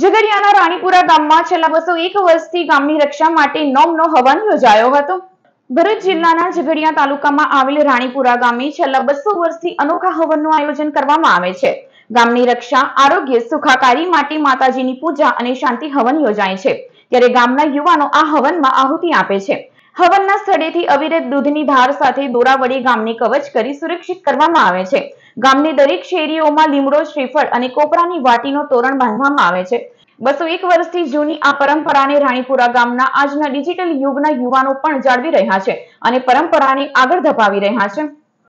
ઝઘડિયાના રાણીપુરા ગામમાં છેલ્લા બસો એક વર્ષથી ગામની રક્ષા માટે નોમનો હવન યોજાયો હતો. ભરૂચ જિલ્લાના ઝઘડિયા તાલુકામાં આવેલ રાણીપુરા ગામે છેલ્લા બસો વર્ષથી અનોખા હવનનું આયોજન કરવામાં આવે છે. ગામની રક્ષા, આરોગ્ય, સુખાકારી માટે માતાજીની પૂજા અને શાંતિ હવન યોજાય છે. ત્યારે ગામના યુવાનો આ હવનમાં આહુતિ આપે છે. હવનના સ્થળેથી અવિરત દૂધની ધાર સાથે દોરાવડી ગામને કવચ કરી સુરક્ષિત કરવામાં આવે છે. ગામની દરેક શેરીઓમાં લીમડો, શ્રીફળ અને કોપરાની વાટીનો તોરણ બાંધવામાં આવે છે. બસો એક વર્ષથી જૂની આ પરંપરાને રાણીપુરા ગામના આજના ડિજિટલ યુગના યુવાનો પણ જાળવી રહ્યા છે અને પરંપરાને આગળ ધપાવી રહ્યા છે.